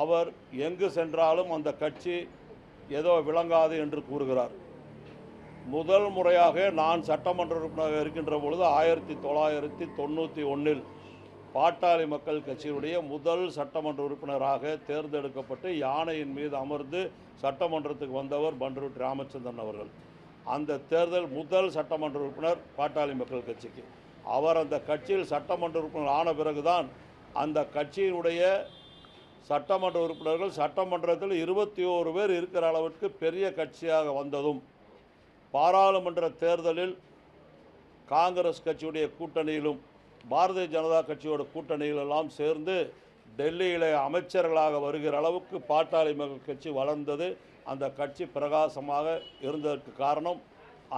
அவர் எங்கு சென்றாலும் அந்த கட்சி ஏதோ விளங்காது என்று கூறுகிறார். முதல் முறையாக நான் சட்டமன்ற உறுப்பினராக இருக்கின்ற பொழுது ஆயிரத்தி தொள்ளாயிரத்தி தொண்ணூற்றி ஒன்றில் பாட்டாளி மக்கள் கட்சியினுடைய முதல் சட்டமன்ற உறுப்பினராக தேர்ந்தெடுக்கப்பட்டு யானையின் மீது அமர்ந்து சட்டமன்றத்துக்கு வந்தவர் பண்ருட்டி ராமச்சந்திரன் அவர்கள். அந்த தேர்தல் முதல் சட்டமன்ற உறுப்பினர் பாட்டாளி மக்கள் கட்சிக்கு. அவர் அந்த கட்சியில் சட்டமன்ற உறுப்பினர் ஆன பிறகுதான் அந்த கட்சியினுடைய சட்டமன்ற உறுப்பினர்கள் சட்டமன்றத்தில் இருபத்தி ஓரு பேர் இருக்கிற அளவிற்கு பெரிய கட்சியாக வந்ததும் பாராளுமன்ற தேர்தலில் காங்கிரஸ் கட்சியுடைய கூட்டணியிலும் பாரதிய ஜனதா கட்சியோட கூட்டணியிலெல்லாம் சேர்ந்து டெல்லியில் அமைச்சர்களாக வருகிற அளவுக்கு பாட்டாளி மக்கள் கட்சி வளர்ந்தது. அந்த கட்சி பிரகாசமாக இருந்ததற்கு காரணம்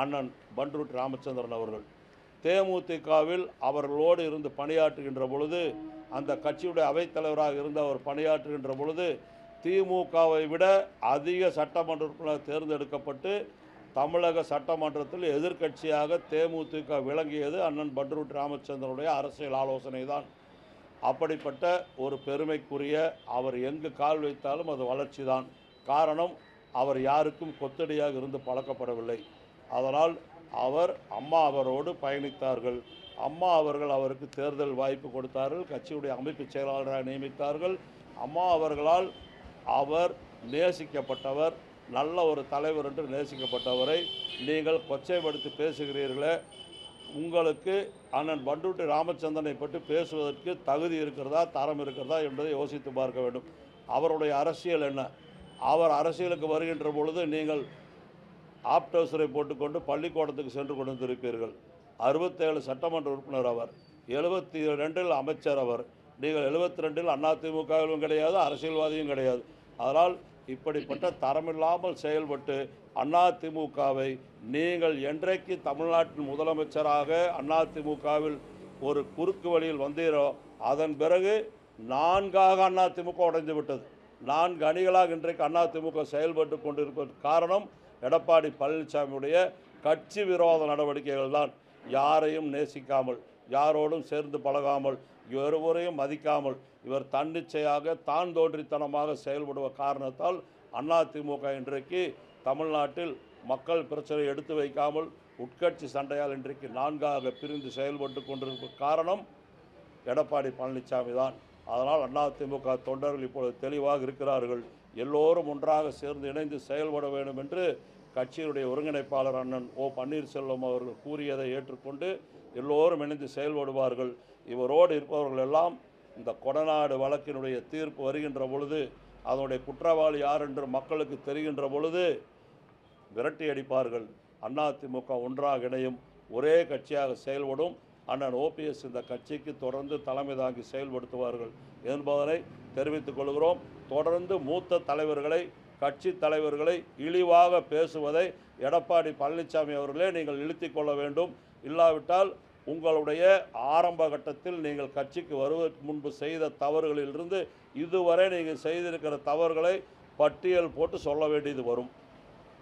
அண்ணன் பண்ருட் ராமச்சந்திரன் அவர்கள். தேமுதிகவில் அவர்களோடு இருந்து பணியாற்றுகின்ற பொழுது அந்த கட்சியுடைய அவைத்தலைவராக இருந்து அவர் பணியாற்றுகின்ற பொழுது திமுகவை விட அதிக சட்டமன்ற உறுப்பினர் தேர்ந்தெடுக்கப்பட்டு தமிழக சட்டமன்றத்தில் எதிர்க்கட்சியாக தேமுதிக விளங்கியது அண்ணன் பட்ரூட் ராமச்சந்திரனுடைய அரசியல் ஆலோசனை தான் அப்படிப்பட்ட ஒரு பெருமைக்குரிய அவர் எங்கு கால் வைத்தாலும் அது வளர்ச்சி தான் காரணம் அவர் யாருக்கும் கொத்தடியாக இருந்து பழக்கப்படவில்லை. அதனால் அவர் அம்மா அவரோடு பயணித்தார்கள். அம்மா அவர்கள் அவருக்கு தேர்தல் வாய்ப்பு கொடுத்தார்கள் கட்சியுடைய அமைப்பு செயலாளராக நியமித்தார்கள். அம்மா அவர்களால் அவர் நேசிக்கப்பட்டவர் நல்ல ஒரு தலைவர் என்று நேசிக்கப்பட்டவரை நீங்கள் கொச்சைப்படுத்தி பேசுகிறீர்களே. உங்களுக்கு அண்ணன் பண்டூட்டி ராமச்சந்திரனை பற்றி பேசுவதற்கு தகுதி இருக்கிறதா தரம் இருக்கிறதா என்பதை யோசித்து பார்க்க வேண்டும். அவருடைய அரசியல் என்ன? அவர் அரசியலுக்கு வருகின்ற பொழுது நீங்கள் ஆப்டவுசரை போட்டுக்கொண்டு பள்ளிக்கூடத்துக்கு சென்று கொண்டிருப்பீர்கள் அறுபத்தேழு சட்டமன்ற உறுப்பினர் அவர் எழுபத்தி ரெண்டில் அமைச்சர் அவர் நீங்கள் எழுபத்தி ரெண்டில் அதிமுகவும் கிடையாது அரசியல்வாதியும் கிடையாது. அதனால் இப்படிப்பட்ட தரமில்லாமல் செயல்பட்டு அதிமுகவை நீங்கள் என்றைக்கு தமிழ்நாட்டின் முதலமைச்சராக அதிமுகவில் ஒரு குறுக்கு வழியில் வந்தீரோ அதன் பிறகு நான்காக அதிமுக உடைந்து விட்டது. நான்கு அணிகளாக இன்றைக்கு அதிமுக செயல்பட்டு கொண்டிருப்பதற்கு காரணம் எடப்பாடி பழனிசாமியுடைய கட்சி விரோத நடவடிக்கைகள் தான் யாரையும் நேசிக்காமல் யாரோடும் சேர்ந்து பழகாமல் ஒருவரையும் மதிக்காமல் இவர் தன்னிச்சையாக தான் தோன்றித்தனமாக செயல்படுவ காரணத்தால் அதிமுக இன்றைக்கு தமிழ்நாட்டில் மக்கள் பிரச்சனை எடுத்து வைக்காமல் உட்கட்சி சண்டையால் இன்றைக்கு நான்காக பிரிந்து செயல்பட்டு கொண்டிருக்கும் காரணம் எடப்பாடி பழனிசாமி தான். அதனால் அதிமுக தொண்டர்கள் இப்பொழுது தெளிவாக இருக்கிறார்கள். எல்லோரும் ஒன்றாக சேர்ந்து இணைந்து செயல்பட வேண்டும் என்று கட்சியினுடைய ஒருங்கிணைப்பாளர் அண்ணன் ஓ பன்னீர்செல்வம் அவர்கள் கூறியதை ஏற்றுக்கொண்டு எல்லோரும் இணைந்து செயல்படுவார்கள். இவரோடு இருப்பவர்கள் எல்லாம் இந்த கொடநாடு வழக்கினுடைய தீர்ப்பு வருகின்ற பொழுது அதனுடைய குற்றவாளி யார் என்று மக்களுக்கு தெரிகின்ற பொழுது விரட்டி அடிப்பார்கள். அதிமுக ஒன்றாக இணையும் ஒரே கட்சியாக செயல்படும் அண்ணன் ஓபிஎஸ் இந்த கட்சிக்கு தொடர்ந்து தலைமை தாங்கி செயல்படுத்துவார்கள் என்பதனை தெரிவித்துக் கொள்கிறோம். தொடர்ந்து மூத்த தலைவர்களை கட்சி தலைவர்களை இழிவாக பேசுவதை எடப்பாடி பழனிசாமி அவர்களே நீங்கள் நிறுத்தி கொள்ள வேண்டும். இல்லாவிட்டால் உங்களுடைய ஆரம்ப கட்டத்தில் நீங்கள் கட்சிக்கு வருவதற்கு முன்பு செய்த தவறுகளிலிருந்து இதுவரை நீங்கள் செய்திருக்கிற தவறுகளை பட்டியல் போட்டு சொல்ல வேண்டியது வரும்.